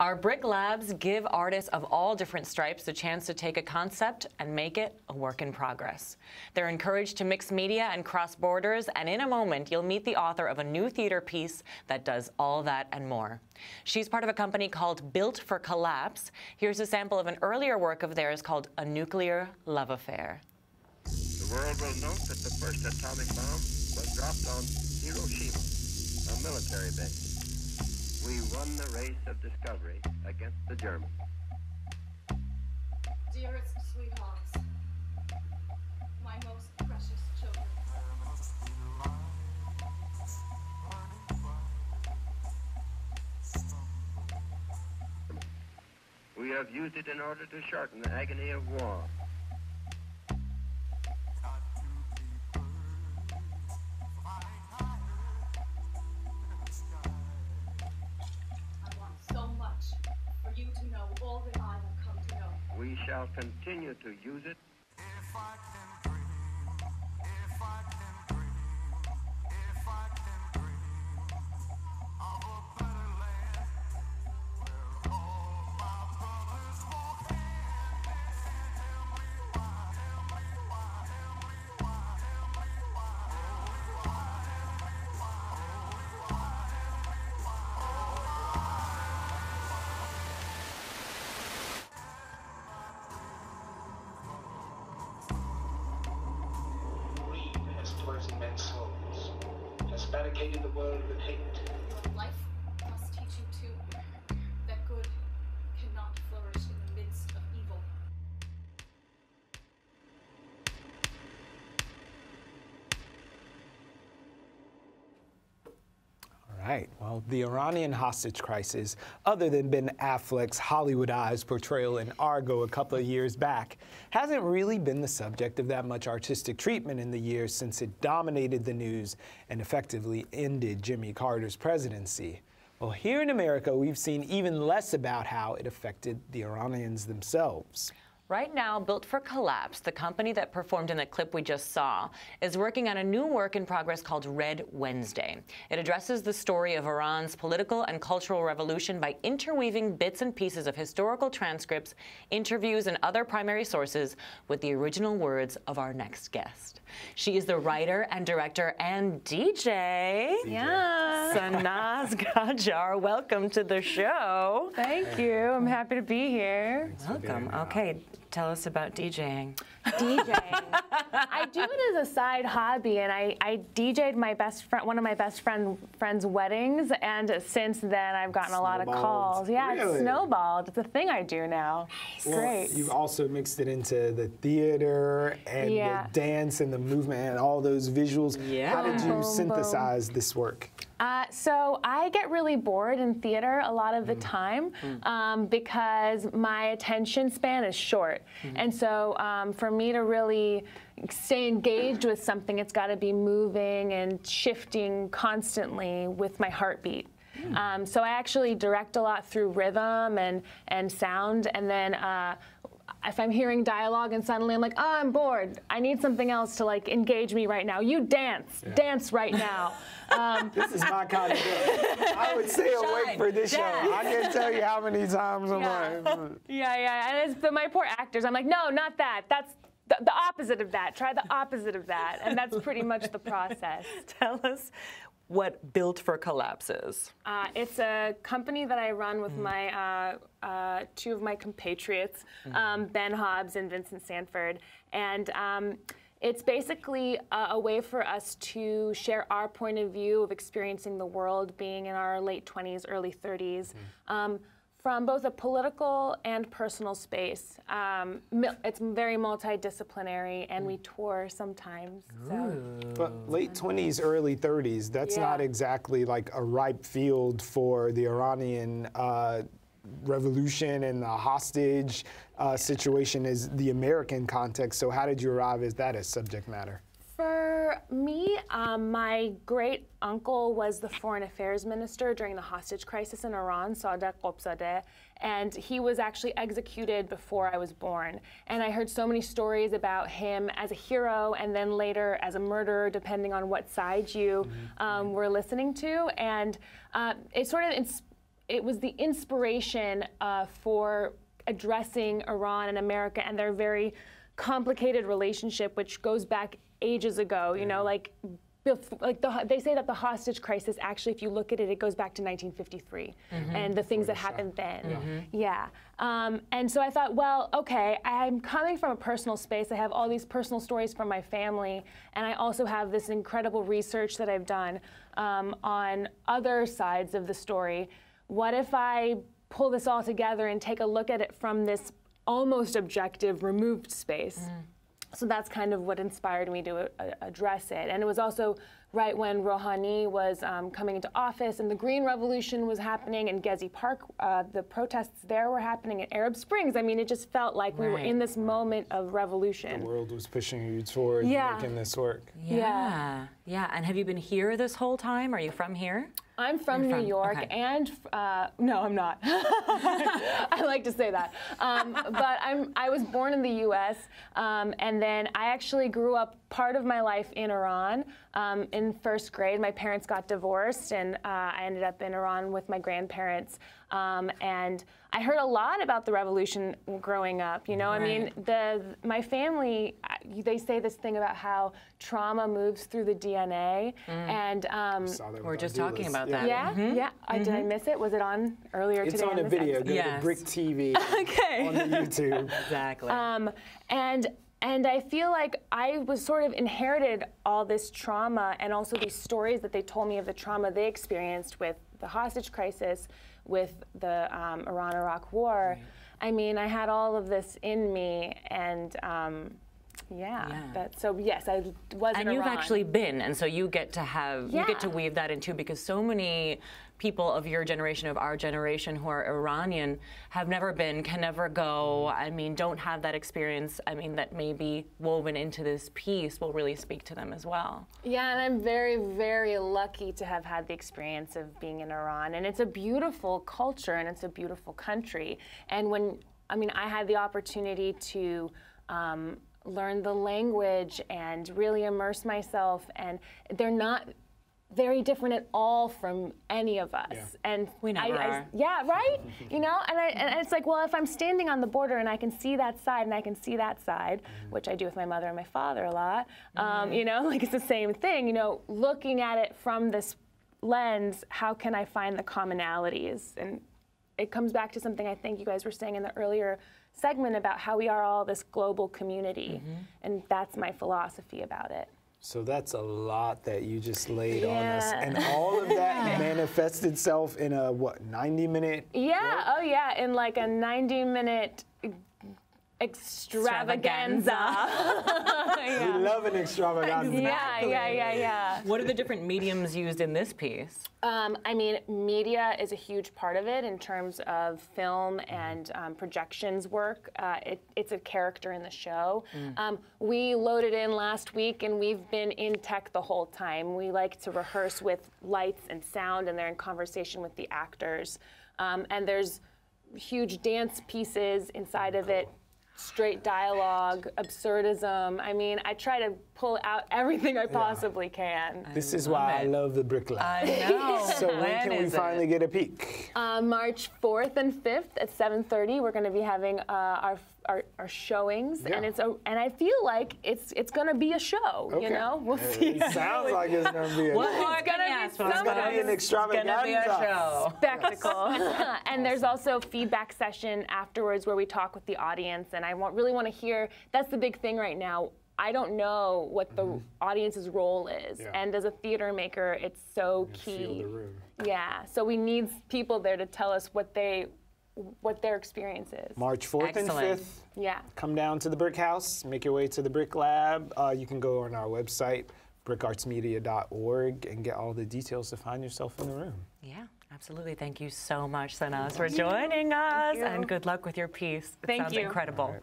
Our BRIC Labs give artists of all different stripes the chance to take a concept and make it a work in progress. They're encouraged to mix media and cross borders, and in a moment, you'll meet the author of a new theater piece that does all that and more. She's part of a company called Built for Collapse. Here's a sample of an earlier work of theirs called A Nuclear Love Affair. The world will note that the first atomic bomb was dropped on Hiroshima, a military base we won the race of discovery against the Germans. Dearest sweethearts, my most precious children. We have used it in order to shorten the agony of war. Shall continue to use it eradicated the world with hate. Right. Well, the Iranian hostage crisis, other than Ben Affleck's Hollywoodized portrayal in Argo a couple of years back, hasn't really been the subject of that much artistic treatment in the years since it dominated the news and effectively ended Jimmy Carter's presidency. Well, here in America, we've seen even less about how it affected the Iranians themselves. Right now, Built for Collapse, the company that performed in the clip we just saw, is working on a new work in progress called Red Wednesday. It addresses the story of Iran's political and cultural revolution by interweaving bits and pieces of historical transcripts, interviews, and other primary sources with the original words of our next guest. She is the writer and director and DJ. DJ. Yeah. Sanaz Ghajar. Welcome to the show. Thank you. I'm happy to be here. Welcome. Okay. Tell us about DJing. DJing. I do it as a side hobby, and I, I DJ'd my best friend, one of my best friend friends' weddings, and since then I've gotten a lot of calls. Yeah, really? it's snowballed. It's a thing I do now. Nice. Well, Great. You've also mixed it into the theater and yeah. the dance and the movement and all those visuals. Yeah. How did you boom, synthesize boom. this work? Uh, so I get really bored in theater a lot of the mm. time mm. Um, because my attention span is short, mm. and so um, for me to really stay engaged with something, it's got to be moving and shifting constantly with my heartbeat. Mm. Um, so I actually direct a lot through rhythm and and sound, and then uh, if I'm hearing dialogue and suddenly I'm like, oh, I'm bored. I need something else to like engage me right now. You dance, yeah. dance right now. Um, this is my kind of show. I would stay Shine, awake for this dance. show. I can't tell you how many times I'm yeah. like. yeah, yeah. And it's, but my poor actors, I'm like, no, not that. That's the, the opposite of that. Try the opposite of that. And that's pretty much the process. Tell us what Built for Collapse is. Uh, it's a company that I run with mm. my uh, uh, two of my compatriots, mm. um, Ben Hobbs and Vincent Sanford, and. Um, it's basically a, a, way for us to share our point of view of experiencing the world being in our late 20s, early 30s. Mm. Um, from both a political and personal space. Um, it's very multidisciplinary, and we tour sometimes. So. But late 20s, early 30s, that's yeah. not exactly like a ripe field for the Iranian uh, revolution and the hostage uh, situation is the American context. So how did you arrive as that as subject matter? For me, um, my great uncle was the foreign affairs minister during the hostage crisis in Iran, Sadegh Ghotbzadeh, and he was actually executed before I was born. And I heard so many stories about him as a hero and then later as a murderer, depending on what side you mm-hmm. um, were listening to. And uh, it sort of it was the inspiration uh, for addressing Iran and America and their very complicated relationship, which goes back ages ago. You know, like. bef- Like the, they say that the hostage crisis, actually, if you look at it, it goes back to 1953 and the things that happened then. Yeah. Um, and so I thought, well, okay, I'm coming from a personal space. I have all these personal stories from my family, and I also have this incredible research that I've done um, on other sides of the story. What if I pull this all together and take a look at it from this almost objective, removed space? So that's kind of what inspired me to uh, address it. And it was also right when Rouhani was um, coming into office and the Green Revolution was happening and Gezi Park, uh, the protests there were happening in Arab Springs. I mean, it just felt like we were in this moment of revolution. The world was pushing you toward Yeah. making this work. Yeah. Yeah. And have you been here this whole time? Are you from here? I'm from You're New from- York, okay. and uh, no, I'm not. I like to say that, um, but I'm. I was born in the U.S. Um, and then I actually grew up part of my life in Iran. Um, in first grade, my parents got divorced, and uh, I ended up in Iran with my grandparents. Um, and I heard a lot about the revolution growing up. You know, I mean, the my family. They say this thing about how trauma moves through the DNA, and um, Saw that We're just talking doulas. about Yeah. that. yeah, yeah. Uh, did I miss it? Was it on earlier It's today? on a video. episode? Go Yes. to BRIC TV Okay. on YouTube. Exactly. Um, and and I feel like I was sort of inherited all this trauma and also these stories that they told me of the trauma they experienced with the hostage crisis, with the um, Iran-Iraq War. I mean, I had all of this in me, and um, yeah, Yeah. That, so yes, I was and you've Iran. actually been, and so you get to have you get to weave that in too, because so many people of your generation, of our generation, who are Iranian, have never been, can never go. I mean, don't have that experience. I mean, that may be woven into this piece will really speak to them as well. Yeah, and I'm very, very lucky to have had the experience of being in Iran. And it's a beautiful culture and it's a beautiful country. And when, I mean, I had the opportunity to um, learn the language and really immerse myself, and they're not very different at all from any of us. And We never I, I- are. yeah, right? you know, and, I, and it's like, well, if I'm standing on the border and I can see that side and I can see that side, mm-hmm. which I do with my mother and my father a lot, mm-hmm. um, you know, like it's the same thing, you know, looking at it from this lens, how can I find the commonalities? And it comes back to something I think you guys were saying in the earlier segment about how we are all this global community. Mm-hmm. And that's my philosophy about it. So that's a lot that you just laid on us. And all of that manifests itself in a, what, 90 minute? Yeah, oh yeah, in like a 90 minute extravaganza. We love an extravaganza. yeah, yeah, yeah, yeah. What are the different mediums used in this piece? Um, I mean, media is a huge part of it in terms of film and um, projections work. Uh, it, it's a character in the show. Um, we loaded in last week and we've been in tech the whole time. We like to rehearse with lights and sound, and they're in conversation with the actors. Um, and there's huge dance pieces inside of it. Straight dialogue, absurdism. I mean, I try to pull out everything I possibly can. This is why I love the BRIC Lab. I know. so when can we is it? finally get a peek? Uh, March 4th and 5th at 7:30, we're going to be having uh, our, our our showings, Yeah. and it's a, and I feel like it's it's going to be a show. You know, we'll see. It sounds like it's gonna be a What more It's gonna you be ask for? something. gonna be an It's gonna be a extravaganza. show. spectacle. and there's also a feedback session afterwards where we talk with the audience, and I want, really want to hear. That's the big thing right now. I don't know what the audience's role is, Mm-hmm. Yeah. and as a theater maker, it's so key. Feel the room. Yeah, so we need people there to tell us what they what their experience is. March 4th Excellent. and 5th. Yeah. Come down to the BRIC House, make your way to the BRIC Lab. Uh, you can go on our website, BRICartsmedia.org, and get all the details to find yourself in the room. Yeah, absolutely. Thank you so much, Sanaz, for joining us, and good luck with your piece. It Thank sounds you. incredible.